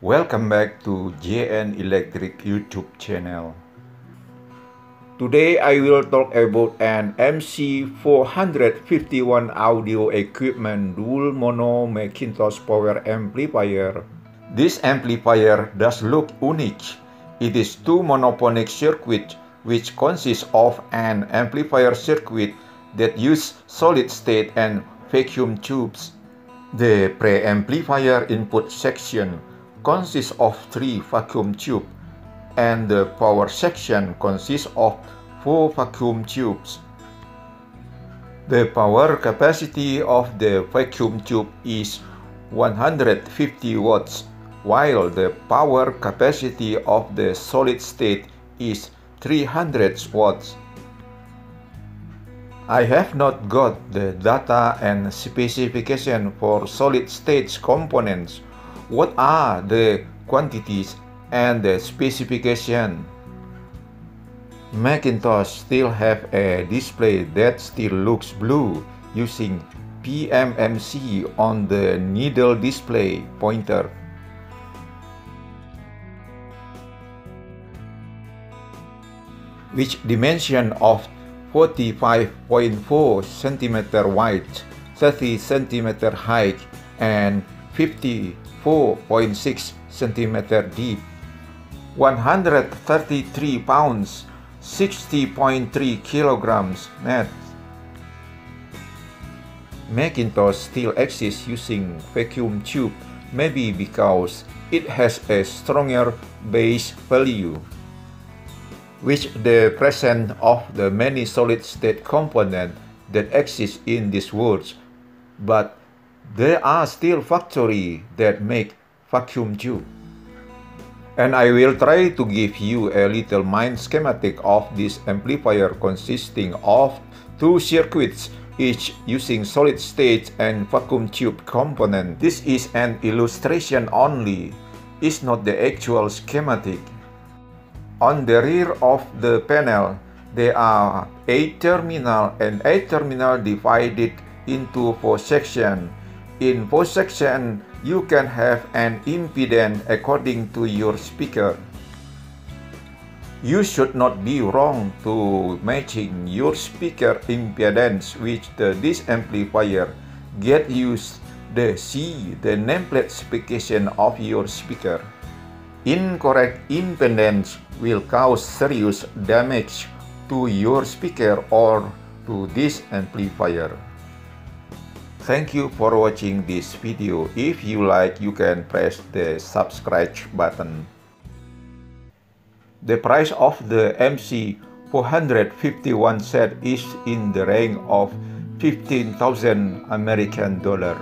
Welcome back to JN Electric YouTube channel. Today I will talk about an MC451 audio equipment dual mono McIntosh power amplifier. This amplifier does look unique. It is two monophonic circuit which consists of an amplifier circuit that use solid state and vacuum tubes. The preamplifier input section consists of three vacuum tubes and the power section consists of four vacuum tubes. The power capacity of the vacuum tube is 150 watts, while the power capacity of the solid state is 300 watts. I have not got the data and specification for solid state components what are the quantities and the specification? McIntosh still have a display that still looks blue using PMMC on the needle display pointer. Which dimension of 45.4 cm wide, 30 cm height, and 50 4.6 cm deep, 133 pounds, 60.3 kilograms net. McIntosh still exists using vacuum tube, maybe because it has a stronger base value, which the presence of the many solid-state components that exist in this world, but there are still factories that make vacuum tube. And I will try to give you a little mind schematic of this amplifier consisting of two circuits each using solid state and vacuum tube component. This is an illustration only, it's not the actual schematic. On the rear of the panel, there are 8 terminal and 8 terminal divided into 4 sections in both section, you can have an impedance according to your speaker. You should not be wrong to matching your speaker impedance with the this amplifier. Get used the C, the nameplate specification of your speaker. Incorrect impedance will cause serious damage to your speaker or to this amplifier. Thank you for watching this video. If you like, you can press the subscribe button. The price of the MC451 set is in the range of 15,000 American dollar.